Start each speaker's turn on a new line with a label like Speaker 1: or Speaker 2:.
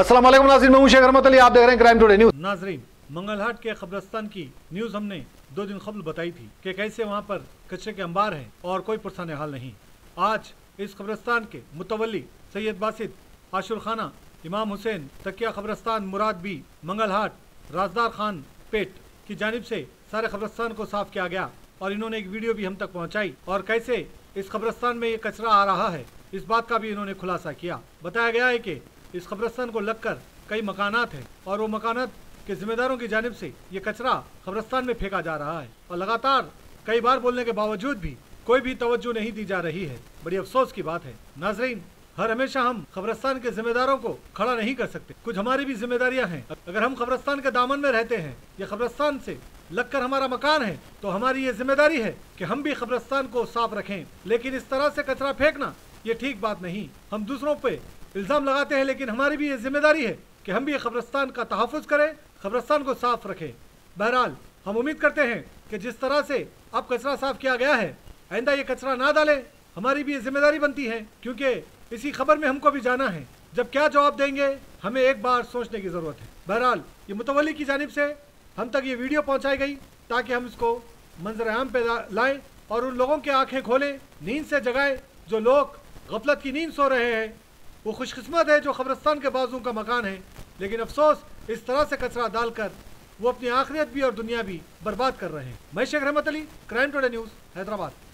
Speaker 1: वालेकुम नाज़रीन, मैं शेख रहमत आप देख रहे हैं क्राइम टुडे न्यूज़
Speaker 2: नाजरीन, मंगलहाट के कब्रस्तान की न्यूज़ हमने दो दिन कबल बताई थी कि कैसे वहाँ पर कचरे के अंबार हैं और कोई पुरसान हाल नहीं। आज इस कब्रस्तान के मुतवली सैयद बासित आशुर खाना, इमाम हुसैन, तकिया कब्रस्तान मुराद बी, मंगलहाट, राजदार खान पेट की जानिब से सारे कब्रस्तान को साफ़ किया गया और इन्होंने एक वीडियो भी हम तक पहुंचाई और कैसे इस कब्रस्तान में ये कचरा आ रहा है, इस बात का भी इन्होंने खुलासा किया। बताया गया है कि इस कब्रस्तान को लगकर कई मकानात हैं और वो मकानात के जिम्मेदारों की जानब से ये कचरा कब्रस्तान में फेंका जा रहा है। और लगातार कई बार बोलने के बावजूद भी कोई भी तवज्जो नहीं दी जा रही है। बड़ी अफसोस की बात है। नाजरीन, हर हमेशा हम कब्रस्तान के जिम्मेदारों को खड़ा नहीं कर सकते। कुछ हमारी भी जिम्मेदारियाँ हैं। अगर हम कब्रस्तान के दामन में रहते हैं या कब्रस्तान से लगकर हमारा मकान है तो हमारी ये ज़िम्मेदारी है कि हम भी कब्रस्तान को साफ़ रखें। लेकिन इस तरह से कचरा फेंकना ये ठीक बात नहीं। हम दूसरों पे इल्ज़ाम लगाते हैं, लेकिन हमारी भी ये ज़िम्मेदारी है कि हम भी कब्रस्तान का तहफ़ करें कब्रस्तान को साफ़ रखें। बहरहाल, हम उम्मीद करते हैं कि जिस तरह से अब कचरा साफ़ किया गया है, आइंदा ये कचरा ना डालें, हमारी भी ये ज़िम्मेदारी बनती है, क्योंकि इसी खबर में हमको भी जाना है। जब क्या जवाब देंगे, हमें एक बार सोचने की ज़रूरत है। बहरहाल, ये मुतवली की जानब से हम तक ये वीडियो पहुँचाई गई, ताकि हम इसको मंजर आम पे लाएँ और उन लोगों की आँखें खोलें, नींद से जगाएँ, जो लोग गफलत की नींद सो रहे हैं। वो खुशकस्मत है जो खबरस्तान के बाजू का मकान है। लेकिन अफसोस, इस तरह से कचरा डालकर वो अपनी आखिरत भी और दुनिया भी बर्बाद कर रहे हैं। मैं Sheikh Rahmat Ali crime today news Hyderabad.